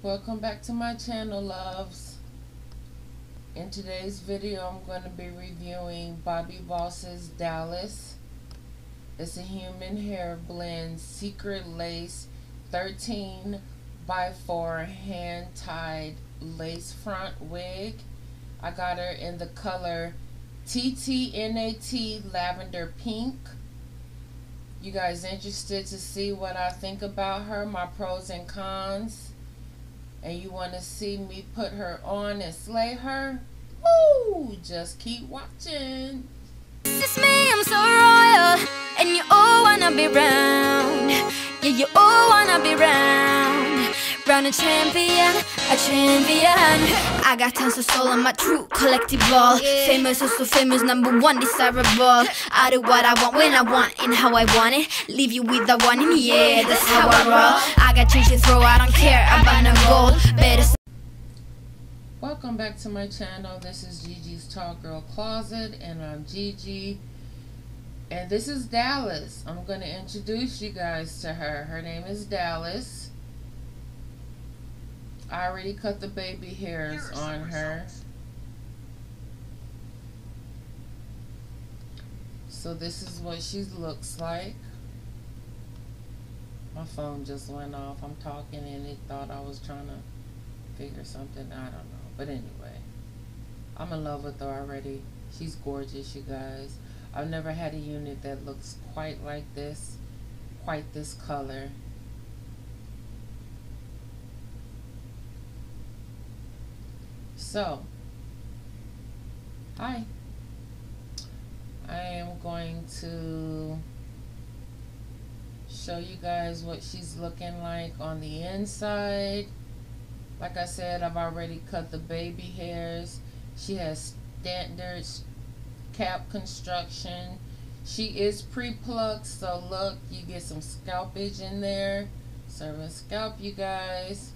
Welcome back to my channel loves. In today's video I'm going to be reviewing Bobbi Boss's Daliss. It's a human hair blend secret lace 13 by 4 hand tied lace front wig. I got her in the color TTNAT lavender pink. You guys interested to see what I think about her, my pros and cons? And you want to see me put her on and slay her? Woo! Just keep watching. Is me, I'm so royal, and you all wanna be round. Yeah, you all wanna be round. Round a champion, a champion. I got tons of soul on my true collective ball. Famous, also famous, number one, desirable. I do what I want when I want and how I want it. Leave you with the one in yeah, that's how I roll. I got change to throw, I don't care about no gold. Better Welcome back to my channel. This is Gigi's Tall Girl Closet, and I'm Gigi. And this is Daliss. I'm going to introduce you guys to her. Her name is Daliss. I already cut the baby hairs on her. So this is what she looks like. My phone just went off. I'm talking and it thought I was trying to figure something. I don't know. But anyway, I'm in love with her already. She's gorgeous, you guys. I've never had a unit that looks quite like this, quite this color. So, hi. I am going to show you guys what she's looking like on the inside. Like I said, I've already cut the baby hairs. She has standard cap construction. She is pre-plucked, so look, you get some scalpage in there. Serving scalp, you guys.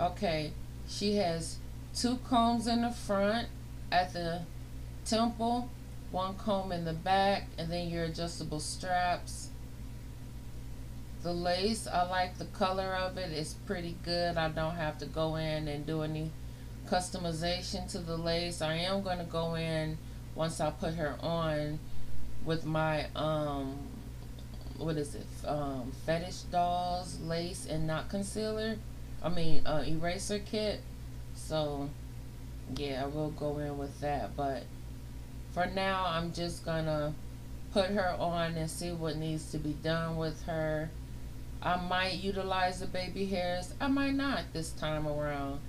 Okay, she has two combs in the front at the temple, one comb in the back, and then your adjustable straps. The lace, I like the color of it. It's pretty good. I don't have to go in and do any customization to the lace. I am going to go in once I put her on with my, um, what is it, um, Fetish Dolls lace and not concealer. I mean, uh, eraser kit. So, yeah, I will go in with that. But for now, I'm just going to put her on and see what needs to be done with her. I might utilize the baby hairs. I might not this time around.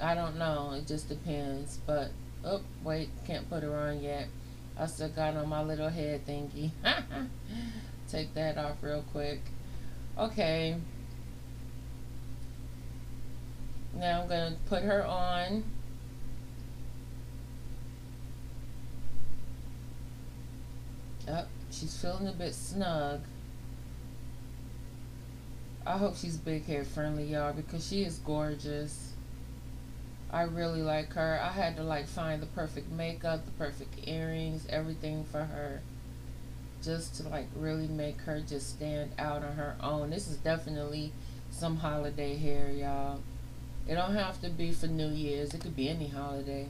I don't know. It just depends. But, oh, wait, can't put her on yet. I still got on my little head thingy. Take that off real quick. Okay. Now I'm going to put her on. Oh, she's feeling a bit snug. I hope she's big hair friendly, y'all, because she is gorgeous. I really like her. I had to like find the perfect makeup, the perfect earrings, everything for her. Just to like really make her just stand out on her own. This is definitely some holiday hair, y'all. It don't have to be for New Year's. It could be any holiday.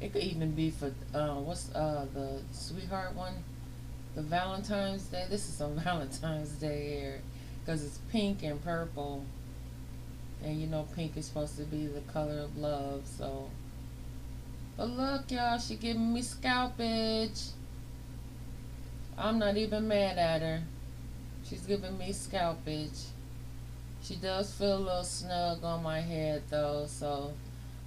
It could even be for uh, what's uh the sweetheart one, the Valentine's Day. This is some Valentine's Day here because it's pink and purple, and you know pink is supposed to be the color of love. So, but look, y'all, she giving me scalpage. I'm not even mad at her. She's giving me scalpage. She does feel a little snug on my head though, so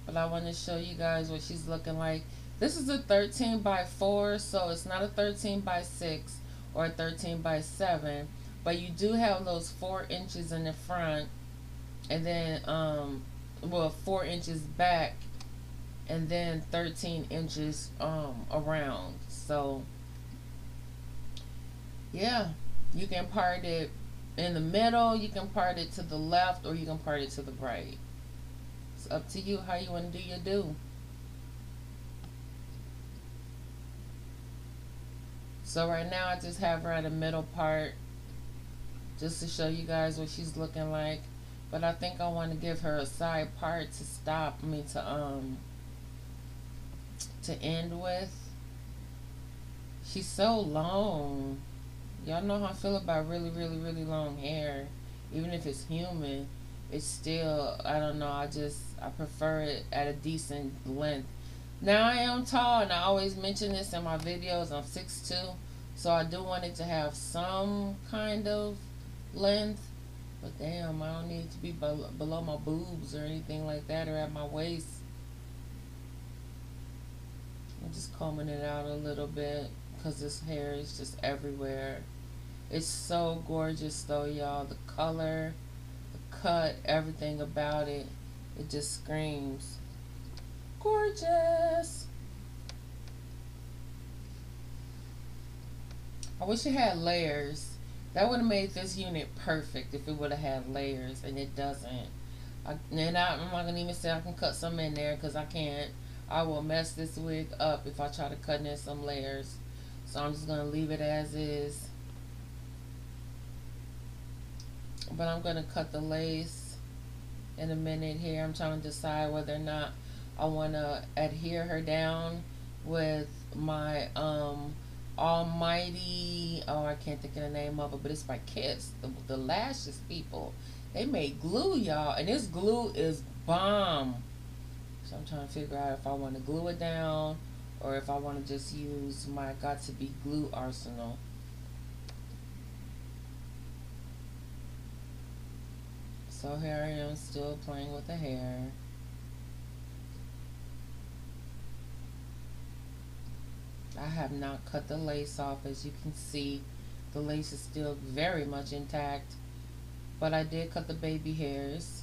but I want to show you guys what she's looking like. This is a 13 by 4, so it's not a 13 by 6 or a 13 by 7, but you do have those 4 inches in the front and then um well 4 inches back and then 13 inches um around. So yeah, you can part it in the middle, you can part it to the left or you can part it to the right. It's up to you how you want to do your do. So right now I just have her at the middle part just to show you guys what she's looking like. But I think I want to give her a side part to stop, I mean to, um, to end with. She's so long. Y'all know how I feel about really, really, really long hair. Even if it's human, it's still, I don't know, I just, I prefer it at a decent length. Now I am tall, and I always mention this in my videos. I'm 6'2", so I do want it to have some kind of length. But damn, I don't need it to be below, my boobs or anything like that, or at my waist. I'm just combing it out a little bit because this hair is just everywhere. It's so gorgeous though, y'all. The color, the cut, everything about it, it just screams gorgeous. I wish it had layers. That would have made this unit perfect if it would have had layers, and it doesn't. I, and I, I'm not going to even say I can cut some in there because I can't. I will mess this wig up if I try to cut in some layers. So I'm just going to leave it as is. But I'm going to cut the lace in a minute here. I'm trying to decide whether or not I want to adhere her down with my um almighty oh I can't think of the name of it but it's by Kiss the, the lashes people. They made glue y'all and this glue is bomb. So I'm trying to figure out if I want to glue it down or if I want to just use my got to be glue arsenal so here I am still playing with the hair. I have not cut the lace off. As you can see the lace is still very much intact. But I did cut the baby hairs.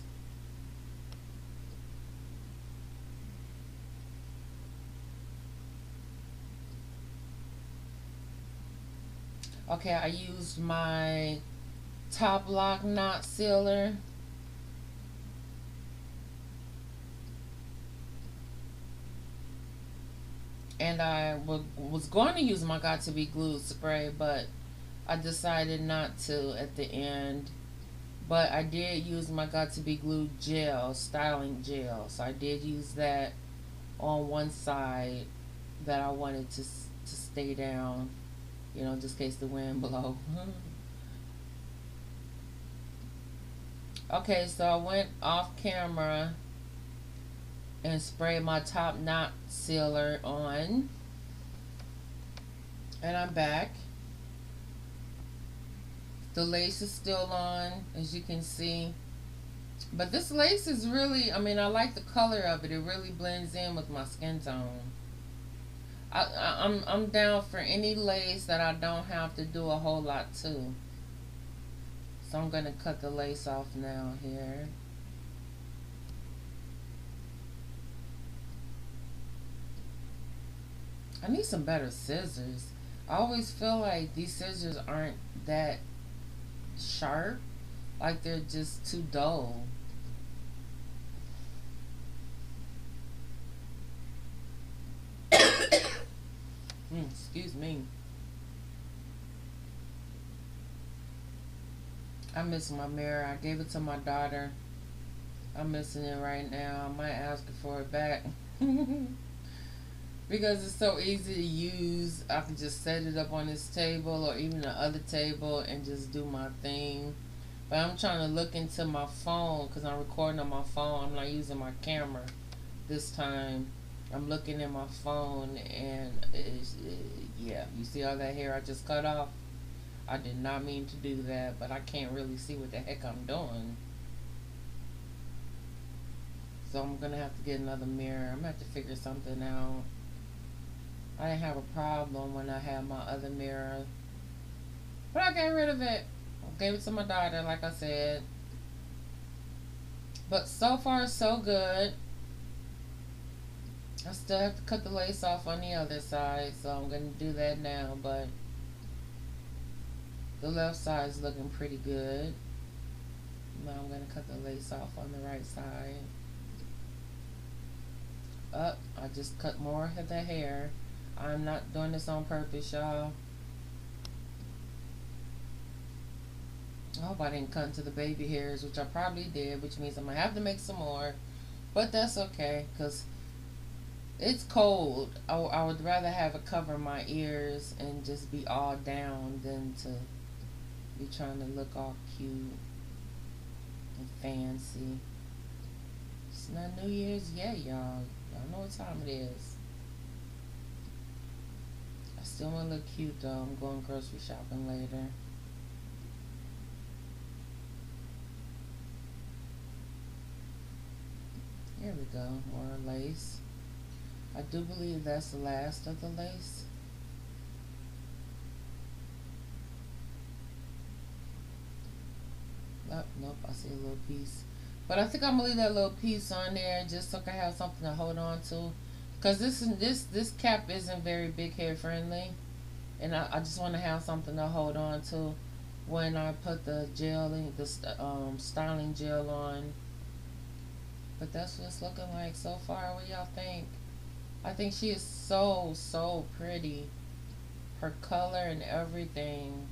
Okay I used my top lock knot sealer and I was going to use my Got to Be glue spray, but I decided not to at the end. But I did use my Got to Be glue gel, styling gel. So I did use that on one side that I wanted to to stay down, you know, just in case the wind blow. okay, so I went off camera and spray my top knot sealer on. And I'm back. The lace is still on as you can see. But this lace is really I mean I like the color of it. It really blends in with my skin tone. I, I, I'm, I'm down for any lace that I don't have to do a whole lot to. So I'm to cut the lace off now here I need some better scissors. I always feel like these scissors aren't that sharp. Like they're just too dull. mm, excuse me. I miss my mirror. I gave it to my daughter. I'm missing it right now. I might ask her for it back. because it's so easy to use. I can just set it up on this table or even the other table and just do my thing. But I'm trying to look into my phone because I'm recording on my phone. I'm not using my camera this time. I'm looking at my phone and it's, it, yeah, you see all that hair I just cut off? I did not mean to do that, but I can't really see what the heck I'm doing. So I'm going to have to get another mirror. I'm going to have to figure something out. I didn't have a problem when I had my other mirror. But I got rid of it. Gave it to my daughter, like I said. But so far, so good. I still have to cut the lace off on the other side, so I'm going to do that now. But the left side is looking pretty good. Now I'm going to cut the lace off on the right side. Up, I just cut more of the hair. I'm not doing this on purpose, y'all. I hope I didn't cut into the baby hairs, which I probably did, which means I'm going to have to make some more. But that's okay, because it's cold. I, I would rather have it cover my ears and just be all down than to be trying to look all cute and fancy. It's not New Year's yet, y'all. Y'all know what time it is. I still want to look cute, though. I'm going grocery shopping later. Here we go, more lace. I do believe that's the last of the lace. Oh, nope, I see a little piece. But I think I'm gonna leave that little piece on there just so I can have something to hold on to. Cause this this this cap isn't very big hair friendly, and I, I just want to have something to hold on to when I put the gel the um, styling gel on. But that's what it's looking like so far. What y'all think? I think she is so so pretty. Her color and everything.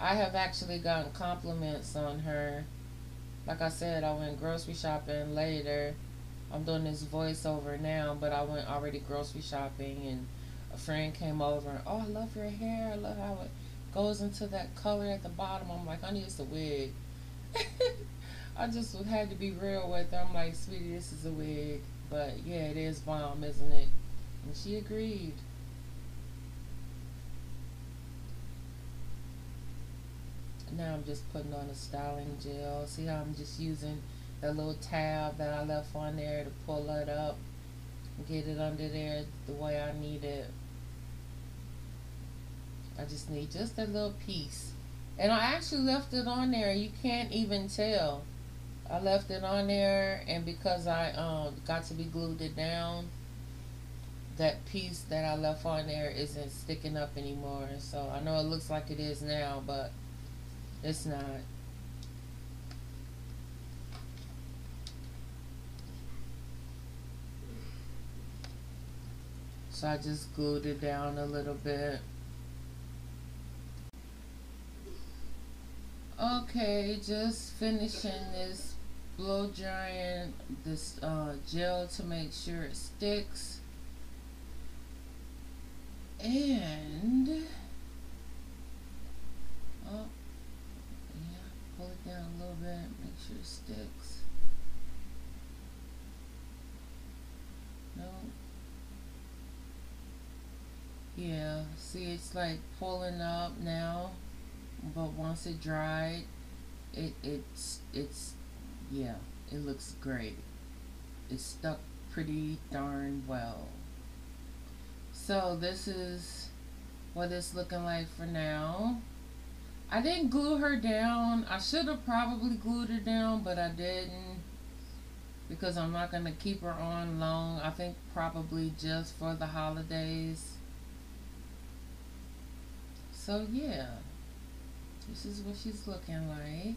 I have actually gotten compliments on her. Like I said, I went grocery shopping later. I'm doing this voiceover now, but I went already grocery shopping and a friend came over and, oh, I love your hair. I love how it goes into that color at the bottom. I'm like, honey, it's a wig. I just had to be real with her. I'm like, sweetie, this is a wig. But yeah, it is bomb, isn't it? And she agreed. Now I'm just putting on a styling gel. See how I'm just using that little tab that I left on there to pull it up. Get it under there the way I need it. I just need just a little piece. And I actually left it on there. You can't even tell. I left it on there and because I um, got to be glued it down, that piece that I left on there isn't sticking up anymore. So I know it looks like it is now, but it's not. So I just glued it down a little bit. Okay, just finishing this blow drying this uh, gel to make sure it sticks. And oh yeah, pull it down a little bit, make sure it sticks. No. Yeah, see it's like pulling up now, but once it dried, it it's it's yeah, it looks great. It's stuck pretty darn well. So this is what it's looking like for now. I didn't glue her down. I should have probably glued her down, but I didn't because I'm not going to keep her on long. I think probably just for the holidays. So yeah, this is what she's looking like.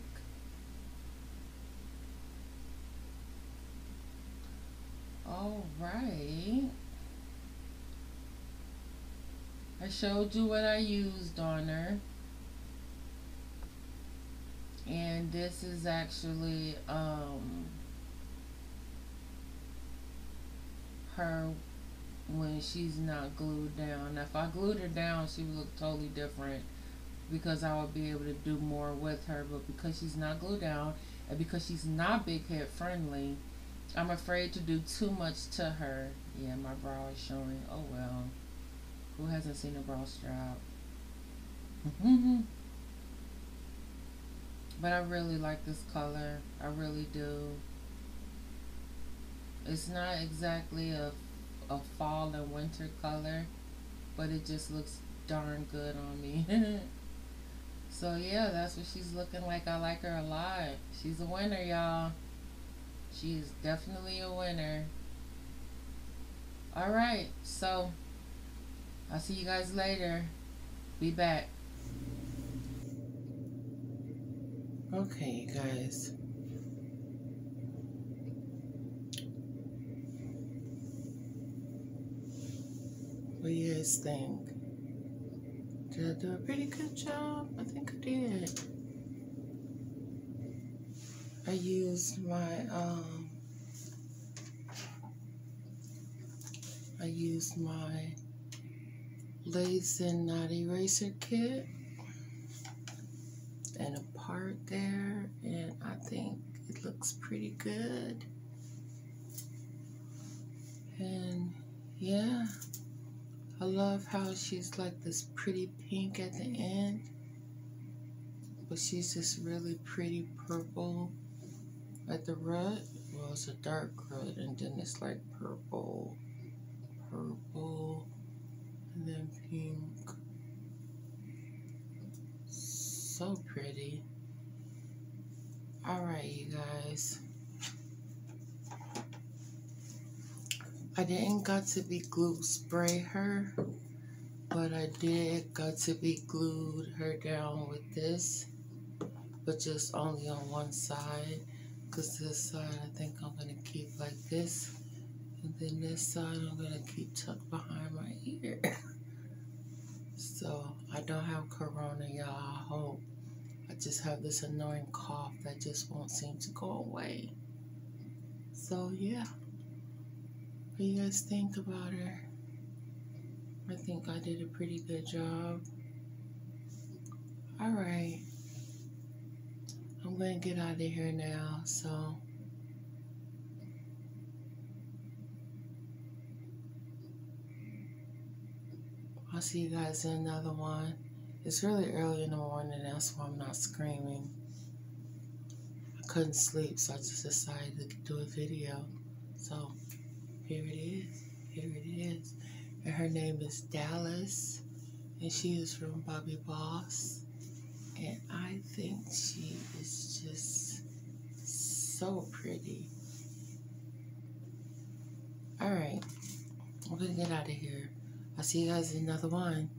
All right. I showed you what I used on her. And this is actually um, her when she's not glued down. Now, if I glued her down, she would look totally different because I would be able to do more with her. But because she's not glued down and because she's not big head friendly, I'm afraid to do too much to her. Yeah, my bra is showing. Oh well. Who hasn't seen a bra strap? but I really like this color. I really do. It's not exactly a, a fall and winter color, but it just looks darn good on me. so yeah, that's what she's looking like. I like her a lot. She's a winner, y'all. She is definitely a winner. Alright, so I'll see you guys later. Be back. Okay, guys. What do you guys think? Did I do a pretty good job? I think I did. I used my um I used my Lasers Knot Eraser kit and a part there and I think it looks pretty good and yeah I love how she's like this pretty pink at the end but she's just really pretty purple at the root well it's a dark root and then it's like purple purple and then pink. So pretty. Alright, you guys. I didn't got to be glue spray her, but I did got to be glued her down with this, but just only on one side, because this side I think I'm going to keep like this. And then this side I'm going to keep tucked behind my ear. so I don't have corona, y'all. I hope. I just have this annoying cough that just won't seem to go away. So yeah. What do you guys think about her? I think I did a pretty good job. Alright. I'm going to get out of here now. So I'll see you guys in another one. It's really early in the morning, that's why I'm not screaming. I couldn't sleep, so I just decided to do a video. So, here it is. Here it is. And her name is Daliss, and she is from Bobbi Boss. And I think she is just so pretty. Alright, I'm gonna get out of here. I'll see you guys in another one.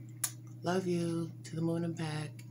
Love you to the moon and back.